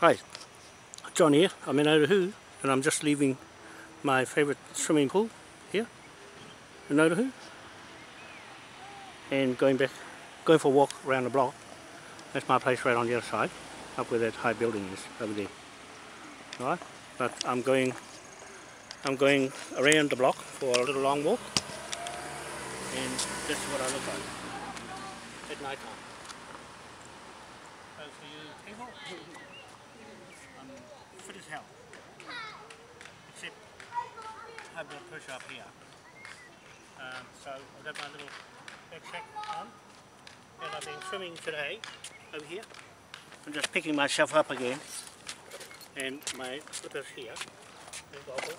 Hi, John here. I'm in Otahuhu and I'm just leaving my favourite swimming pool here in Otahuhu and going back, going for a walk around the block. That's my place right on the other side, up where that high building is over there. Right, but I'm going, I'm going around the block for a little long walk and this is what I look like at night time. For you people, fit as hell. Except high blood pressure up here. Um, so I've got my little backpack on and I've been swimming today over here. I'm just picking myself up again and my slippers here goggles.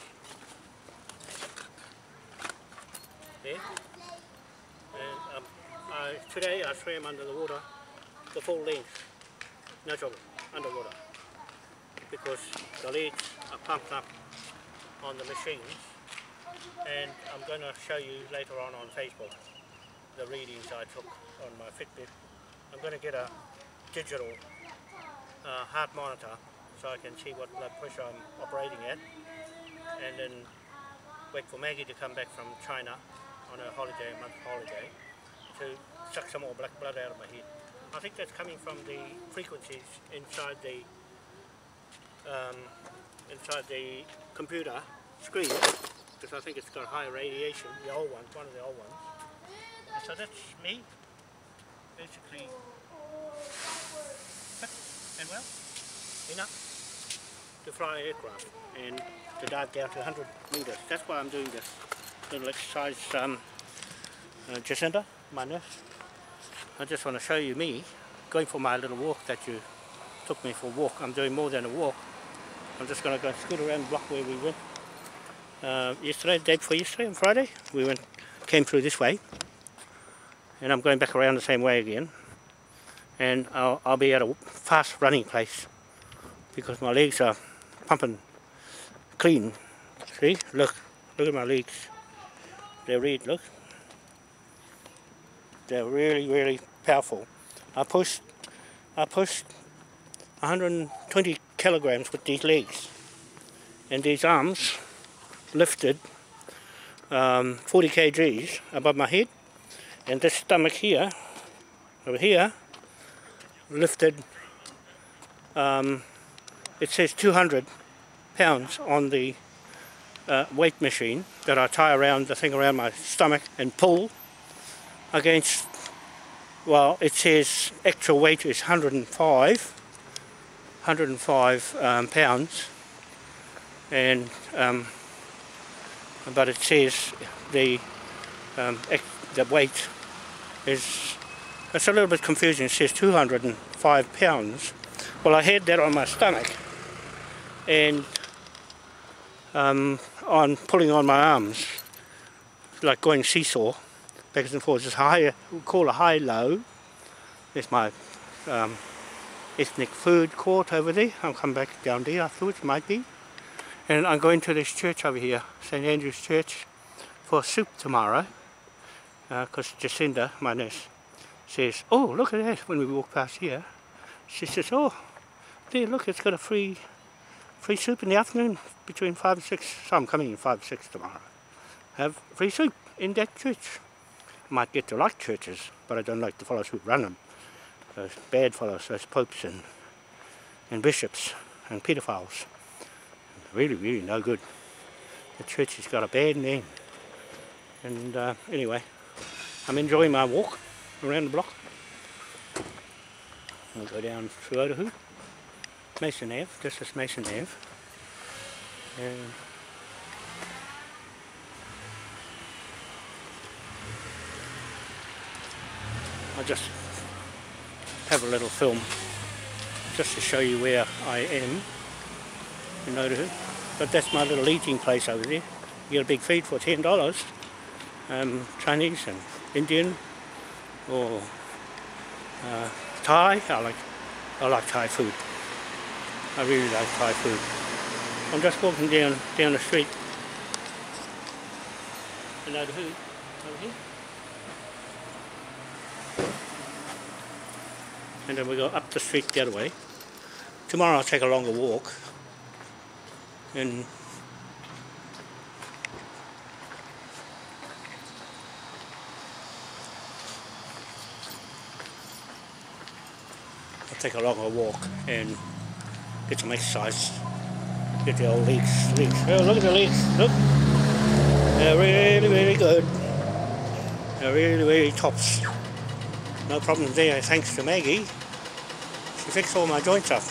There. And um, I, today I swam under the water the full length, no trouble, underwater, because the leads are pumped up on the machines and I'm going to show you later on on Facebook the readings I took on my Fitbit. I'm going to get a digital uh, heart monitor so I can see what blood pressure I'm operating at and then wait for Maggie to come back from China on her holiday, month holiday to suck some more black blood out of my head. I think that's coming from the frequencies inside the um, inside the computer screen because I think it's got high radiation, the old one, one of the old ones. And so that's me, basically and well, enough to fly aircraft and to dive down to 100 metres. That's why I'm doing this little exercise, um, uh, my nurse. I just want to show you me going for my little walk that you took me for a walk. I'm doing more than a walk. I'm just going to go scoot around the block where we went uh, yesterday, the day before yesterday, on Friday. We went, came through this way, and I'm going back around the same way again. And I'll, I'll be at a fast running place because my legs are pumping clean. See, look, look at my legs. They're red, look. They're really, really powerful. I pushed, I pushed 120 kilograms with these legs, and these arms lifted um, 40 kgs above my head. And this stomach here over here lifted um, it says 200 pounds on the uh, weight machine that I tie around the thing around my stomach and pull against well it says actual weight is 105 105 um, pounds. And um, but it says the um, the weight is it's a little bit confusing. It says 205 pounds. Well I had that on my stomach and um, on pulling on my arms like going seesaw backwards and forwards it's high we call a high low. There's my um, ethnic food court over there I'll come back down there afterwards might be and I'm going to this church over here, St. Andrew's Church, for soup tomorrow. Because uh, Jacinda, my nurse, says, oh, look at that, when we walk past here. She says, oh, there, look, it's got a free free soup in the afternoon between 5 and 6. So I'm coming in 5 6 tomorrow. Have free soup in that church. I might get to like churches, but I don't like the fellows who run Those bad fellows, those popes and, and bishops and pedophiles really, really no good. The church has got a bad name. And uh, anyway, I'm enjoying my walk around the block. I'll go down through Otahuhu. Mason Ave, this is Mason Ave. And I'll just have a little film just to show you where I am in Otahuhu. But that's my little eating place over there. You get a big feed for ten dollars. Um, Chinese and Indian or uh, Thai. I like I like Thai food. I really like Thai food. I'm just walking down down the street in Otahuhu over here. And then we go up the street the other way. Tomorrow I'll take a longer walk. And I'll take a longer walk and get some exercise get the old leaks leaks oh look at the leaks look. They're really really good. They're really really tops. No problems there. Thanks to Maggie she fixed all my joints up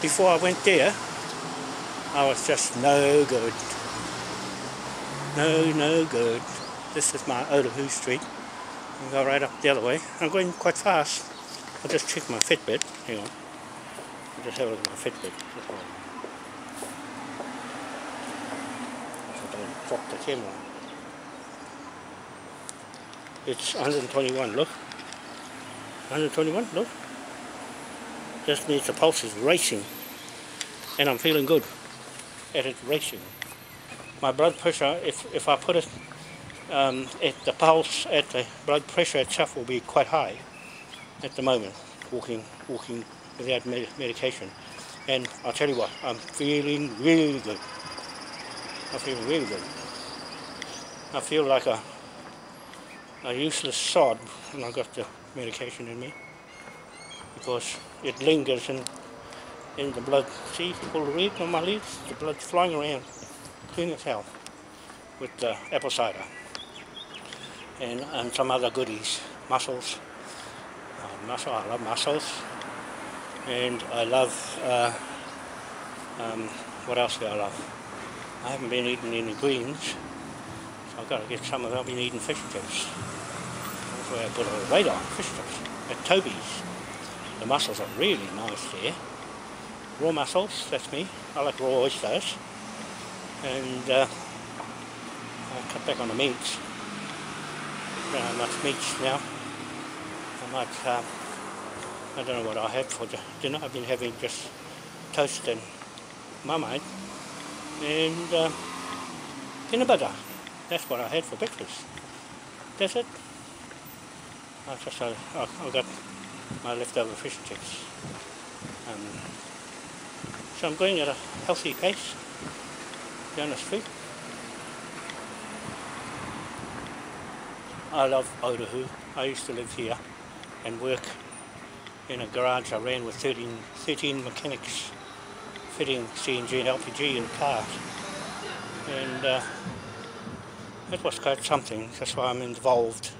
before I went there I was just no good. No no good. This is my Otahuhu Street. I'll go right up the other way. I'm going quite fast. I'll just check my Fitbit. Hang on. I'll just have a look at my Fitbit. So don't drop the camera. It's 121 look. 121 look just means the pulse is racing. And I'm feeling good. At it racing. My blood pressure if, if I put it um, at the pulse at the blood pressure itself will be quite high at the moment walking walking without med medication. And I'll tell you what I'm feeling really good. I'm feeling really good. I feel like a a useless sod when I've got the medication in me because it lingers in, in the blood. See, pull the my leaves, the blood's flying around, clean as hell, with the apple cider and, and some other goodies, mussels. Uh, mussel, I love mussels, and I love, uh, um, what else do I love? I haven't been eating any greens, so I've got to get some of them. I've been eating fish chips. That's where I put a weight on, fish chips, at Toby's. The mussels are really nice there. Raw mussels, that's me. I like raw oysters. And uh, I'll cut back on the meats. Don't have much meats now. I might, uh, I don't know what I had for dinner. I've been having just toast and marmite and uh, peanut butter. That's what I had for breakfast. That's it. I just, uh, I got my leftover fish and chips. Um, so I'm going at a healthy pace down the street. I love Otahuhu. I used to live here and work in a garage I ran with 13, 13 mechanics fitting CNG and LPG in cars. And uh, it was quite something. That's why I'm involved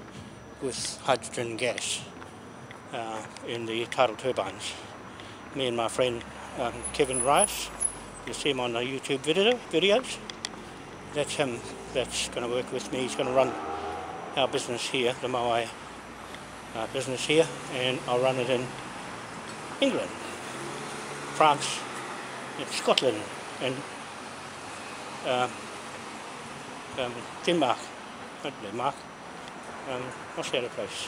with hydrogen gas uh, in the tidal turbines. Me and my friend um, Kevin Rice, you see him on the YouTube video, videos. That's him that's going to work with me. He's going to run our business here, the Moai uh, business here, and I'll run it in England, France, and Scotland, and uh, um, Denmark, not Denmark, um, what's the other place?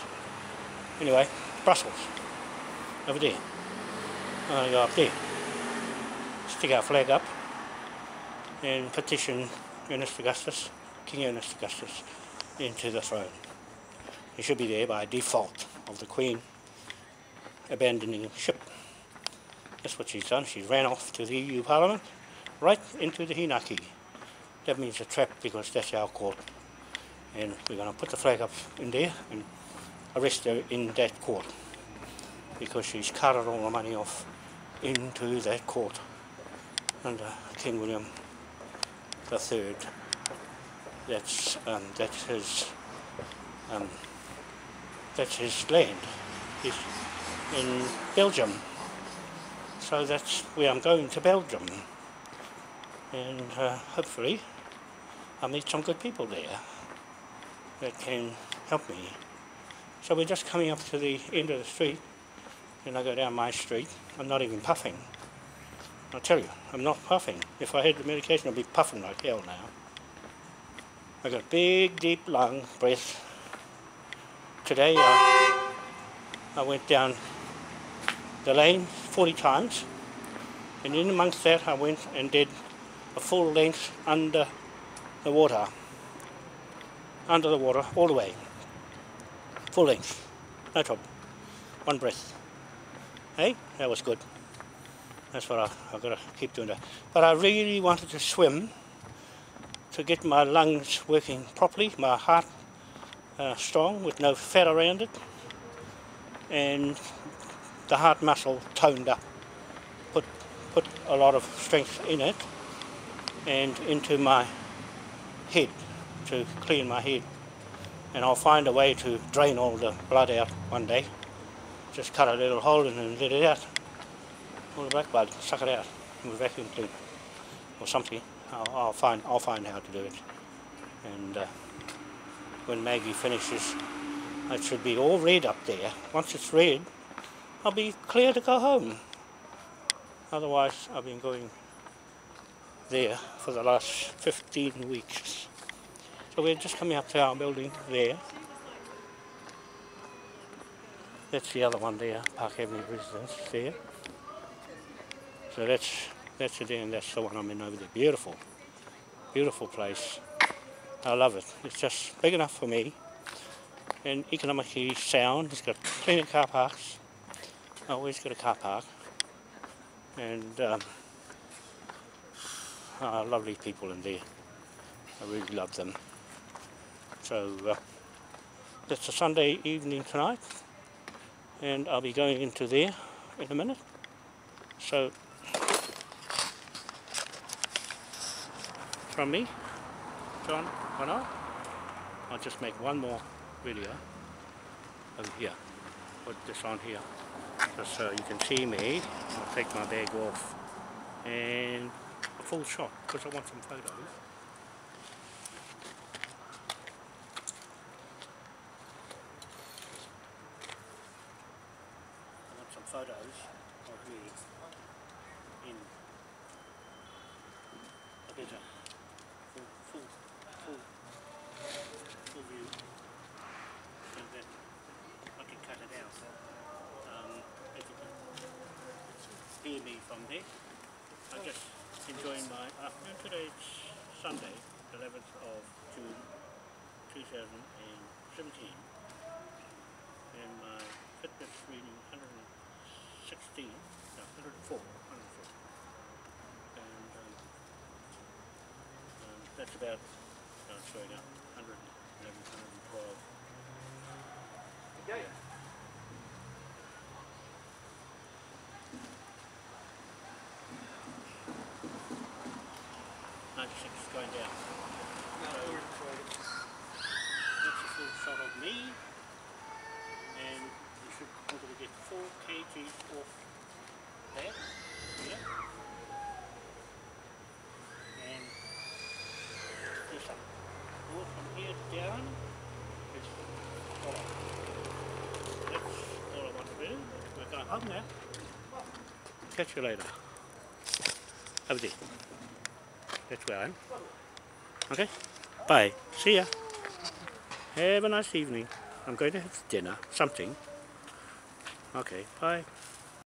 Anyway, Brussels, over there. I'm going to go up there, stick our flag up and petition Ernest Augustus, King Ernest Augustus, into the throne. He should be there by default of the Queen abandoning ship. That's what she's done. She ran off to the EU Parliament, right into the Hinaki. That means a trap because that's our court. And we're going to put the flag up in there and arrest her in that court because she's carted all the money off into that court under King William III. That's um, that's his um, that's his land. He's in Belgium, so that's where I'm going to Belgium, and uh, hopefully I'll meet some good people there that can help me. So we're just coming up to the end of the street and I go down my street. I'm not even puffing. I tell you, I'm not puffing. If I had the medication, I'd be puffing like hell now. I got big, deep lung breath. Today, uh, I went down the lane 40 times, and in amongst that, I went and did a full length under the water. Under the water, all the way. Full length. No trouble. One breath. Hey, that was good. That's what I, I've got to keep doing that. But I really wanted to swim to get my lungs working properly, my heart uh, strong with no fat around it, and the heart muscle toned up. Put, put a lot of strength in it and into my head to clean my head. And I'll find a way to drain all the blood out one day. Just cut a little hole in it and let it out. All the black blood, suck it out with a vacuum cleaner or something. I'll, I'll find I'll find how to do it. And uh, when Maggie finishes, it should be all red up there. Once it's red, I'll be clear to go home. Otherwise, I've been going there for the last 15 weeks. So we're just coming up to our building there. That's the other one there, Park Avenue Residence there. So that's that's it and that's the one I'm in over there. Beautiful. Beautiful place. I love it. It's just big enough for me and economically sound. It's got plenty of car parks. Always got a car park. And um, uh, lovely people in there. I really love them. So uh, it's a Sunday evening tonight and I'll be going into there in a minute. So from me, John Wanoa, I'll just make one more video over here. Put this on here just so you can see me. I'll take my bag off and a full shot because I want some photos. I want some photos of me in a better full, full, full, full view and then I can cut it out. Um, if you can hear me from there. I'm just enjoying my afternoon. Today it's Sunday, 11th of June 2017 and my fitness reading 116, no 104, 104. And um, um, that's about, no, it's showing up, 111, 112. Yeah. Going down. So that's a full shot of me and you should get 4 kg off that here and this up. From here down is all up. That's all I want to do. We're going home now. Catch you later. Over there. That's where I am. Okay? Bye. See ya. Have a nice evening. I'm going to have dinner. Something. Okay. Bye.